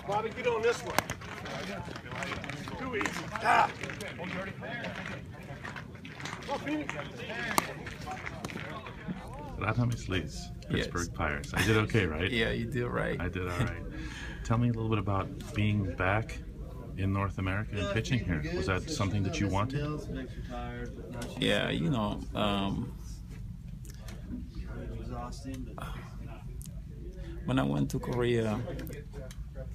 Bobby, get on this one. Too easy. Ah. Oh, Phoenix. Radhames Liz, Yes. Pittsburgh Pirates. I did okay, right? Yeah, you did right. I did all right. Tell me a little bit about being back in North America and pitching here. Was that something that you wanted? Yeah, you know, um, when I went to Korea,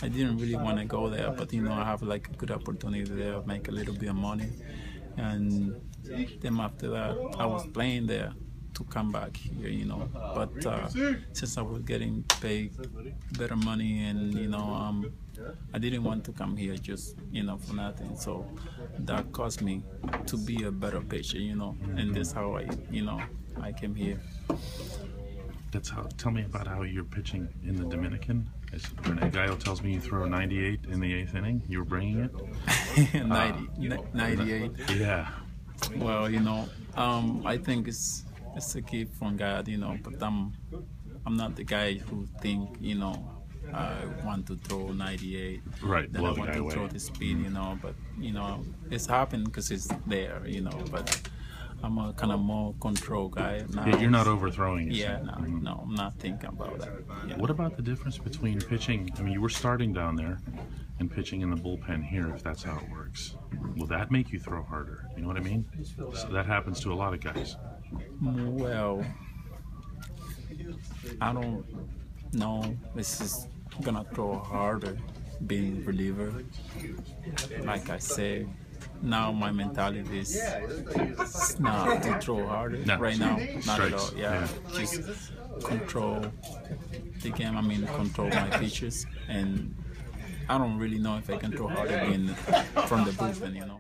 I didn't really want to go there, but you know, I have like a good opportunity there, make a little bit of money, and then after that, I was playing there to come back here, you know. But uh, since I was getting paid better money, and you know, um, I didn't want to come here just you know for nothing. So that caused me to be a better pitcher, you know. And that's how I, you know, I came here. That's how. Tell me about how you're pitching in the Dominican. As Rene Gayo tells me you throw 98 in the eighth inning. You were bringing it. 90, ni- 98. Yeah. Well, you know, um, I think it's it's a gift from God, you know. But I'm I'm not the guy who think, you know, I want to throw 98. Right, Then I the want guy to throw the speed, you know. But you know, it's happened because it's there, you know. But I'm a kind of more control guy now. Yeah, you're not overthrowing it. Yeah, no, mm-hmm. no, I'm not thinking about that. Yeah. What about the difference between pitching? I mean, you were starting down there and pitching in the bullpen here, if that's how it works. Will that make you throw harder? You know what I mean? So that happens to a lot of guys. Well, I don't know. This is gonna throw harder being reliever. Like I said, now my mentality is it's not to throw harder No. right now. Not at all. Yeah, yeah. just control the game. I mean, control my pitches, and I don't really know if I can throw hard being from the bullpen. You know.